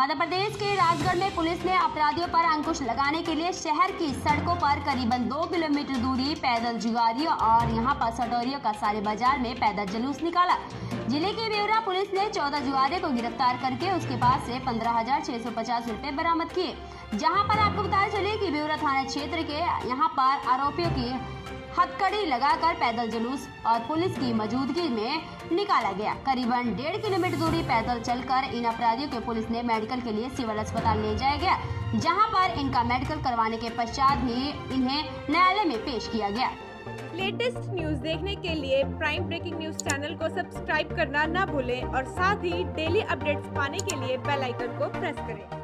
मध्य प्रदेश के राजगढ़ में पुलिस ने अपराधियों पर अंकुश लगाने के लिए शहर की सड़कों पर करीबन दो किलोमीटर दूरी पैदल जुगारियों और यहाँ पर सटोरियों का सारे बाज़ार में पैदल जुलूस निकाला। ज़िले की ब्यौरा पुलिस ने चौदह जुआरे को गिरफ़्तार करके उसके पास से पंद्रह हज़ार छह सौ पचास रूपए बरामद किए। जहाँ पर आपको बताया चले की ब्यौरा थाना क्षेत्र के यहाँ पर आरोपियों की हथकड़ी लगाकर पैदल जुलूस और पुलिस की मौजूदगी में निकाला गया। करीबन डेढ़ किलोमीटर दूरी पैदल चलकर इन अपराधियों के पुलिस ने मेडिकल के लिए सिविल अस्पताल ले जाया गया, जहाँ पर इनका मेडिकल करवाने के पश्चात भी इन्हें न्यायालय में पेश किया गया। लेटेस्ट न्यूज़ देखने के लिए प्राइम ब्रेकिंग न्यूज़ चैनल को सब्सक्राइब करना न भूलें और साथ ही डेली अपडेट्स पाने के लिए बेल आइकन को प्रेस करें।